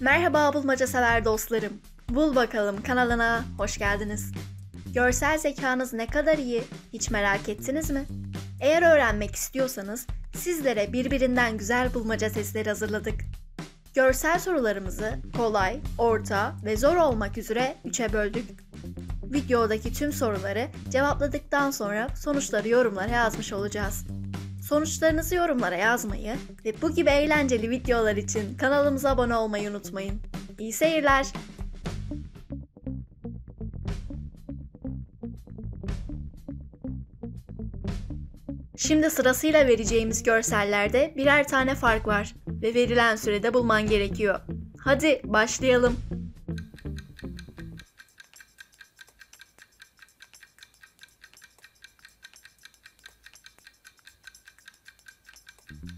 Merhaba bulmaca sever dostlarım. Bul bakalım kanalına hoş geldiniz. Görsel zekanız ne kadar iyi hiç merak ettiniz mi? Eğer öğrenmek istiyorsanız sizlere birbirinden güzel bulmaca testleri hazırladık. Görsel sorularımızı kolay, orta ve zor olmak üzere 3'e böldük. Videodaki tüm soruları cevapladıktan sonra sonuçları yorumlara yazmış olacağız. Sonuçlarınızı yorumlara yazmayı ve bu gibi eğlenceli videolar için kanalımıza abone olmayı unutmayın. İyi seyirler. Şimdi sırasıyla vereceğimiz görsellerde birer tane fark var ve verilen sürede bulman gerekiyor. Hadi başlayalım.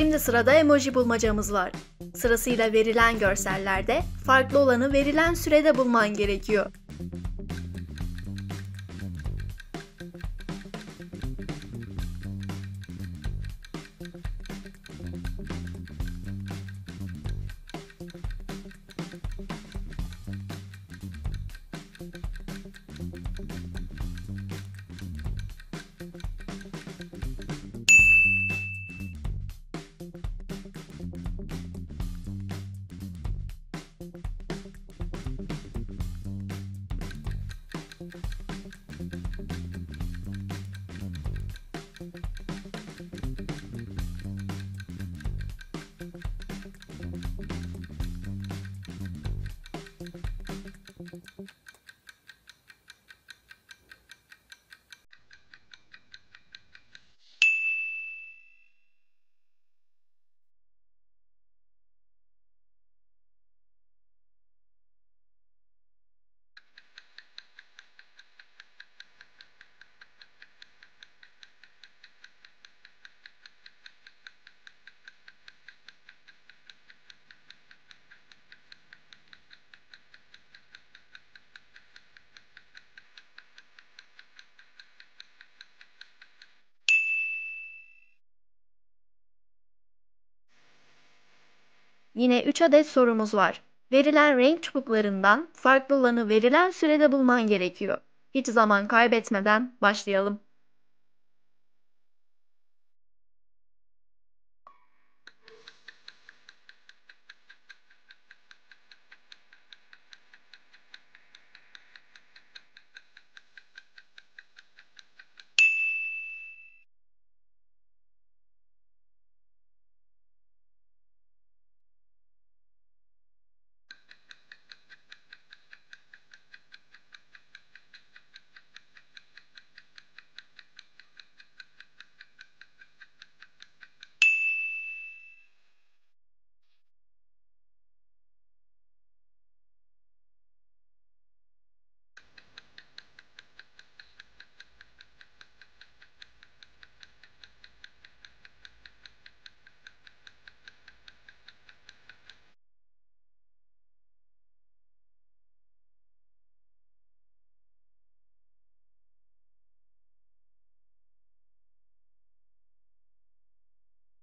Şimdi sırada emoji bulmacamız var. Sırasıyla verilen görsellerde farklı olanı verilen sürede bulman gerekiyor. Yine 3 adet sorumuz var. Verilen renk çubuklarından farklı olanı verilen sürede bulman gerekiyor. Hiç zaman kaybetmeden başlayalım.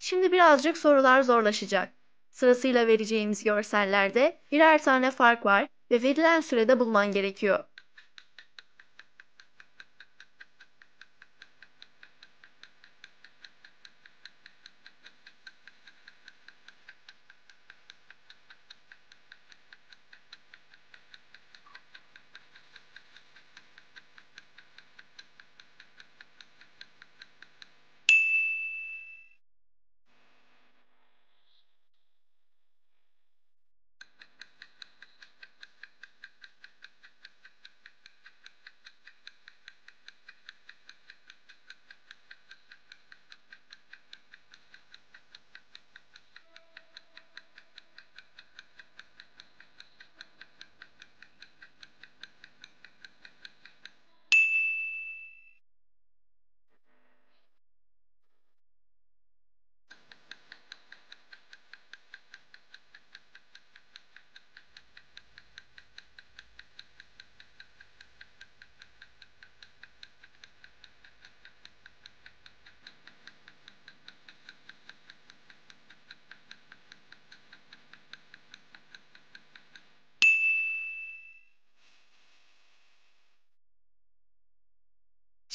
Şimdi birazcık sorular zorlaşacak. Sırasıyla vereceğimiz görsellerde birer tane fark var ve verilen sürede bulman gerekiyor.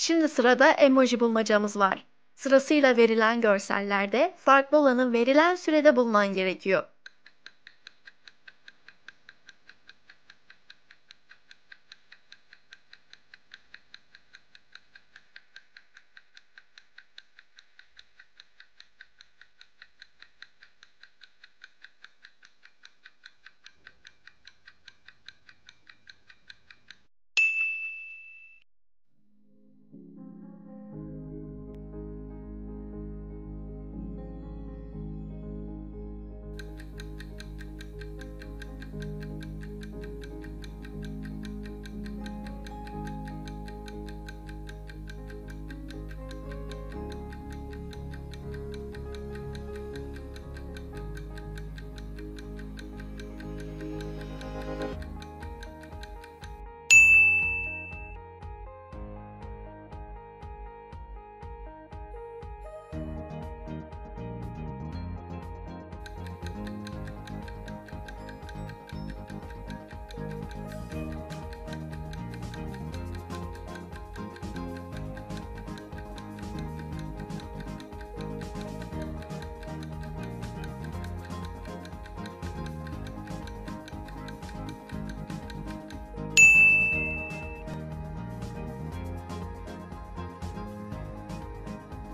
Şimdi sırada emoji bulmacamız var. Sırasıyla verilen görsellerde farklı olanı verilen sürede bulman gerekiyor.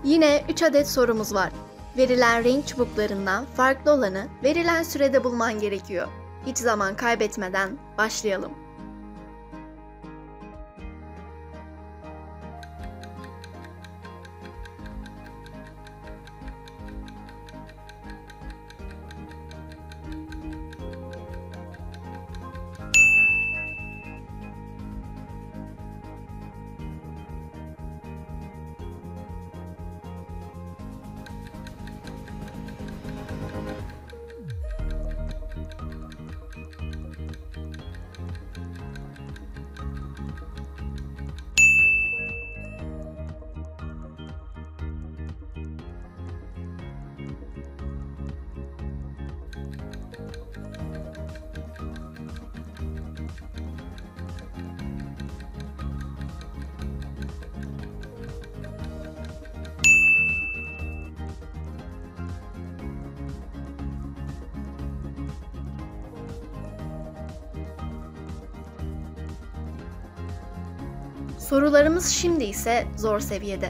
Yine 3 adet sorumuz var. Verilen renk çubuklarından farklı olanı verilen sürede bulman gerekiyor. Hiç zaman kaybetmeden başlayalım. Sorularımız şimdi ise zor seviyede.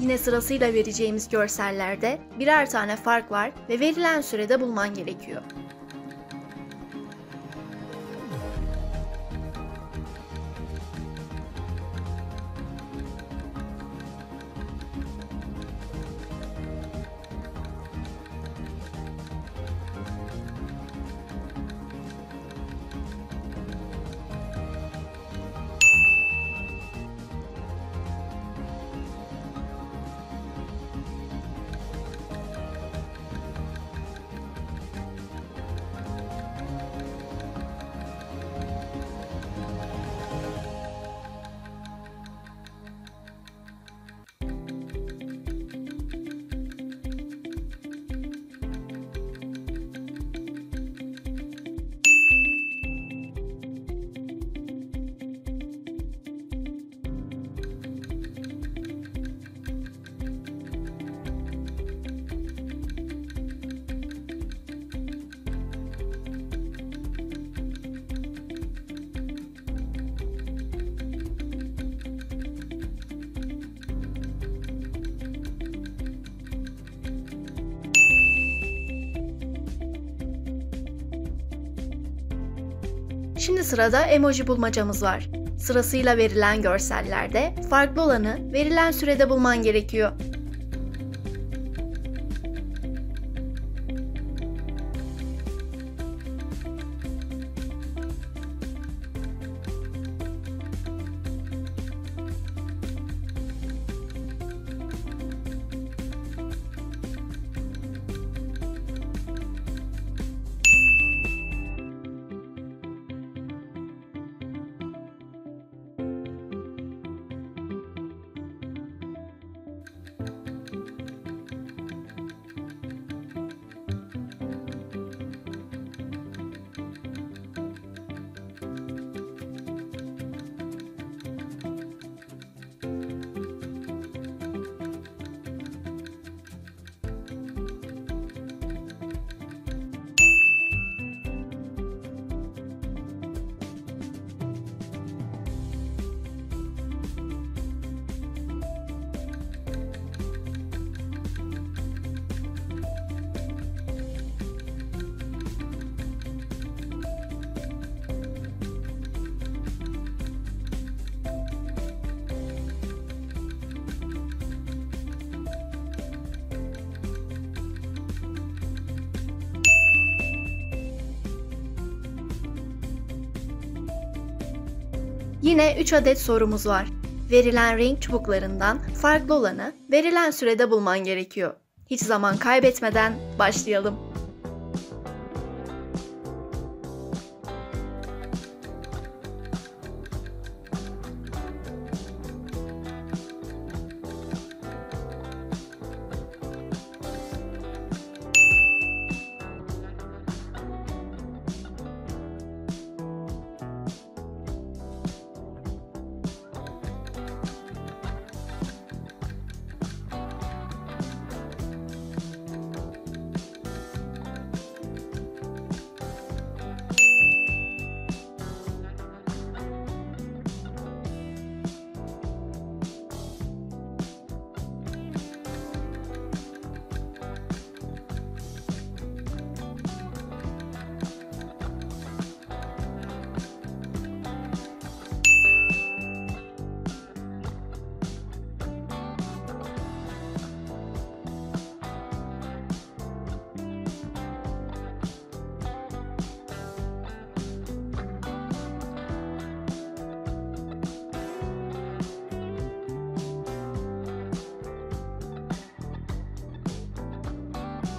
Yine sırasıyla vereceğimiz görsellerde birer tane fark var ve verilen sürede bulman gerekiyor. Şimdi sırada emoji bulmacamız var. Sırasıyla verilen görsellerde farklı olanı verilen sürede bulman gerekiyor. Yine 3 adet sorumuz var. Verilen renk çubuklarından farklı olanı verilen sürede bulman gerekiyor. Hiç zaman kaybetmeden başlayalım.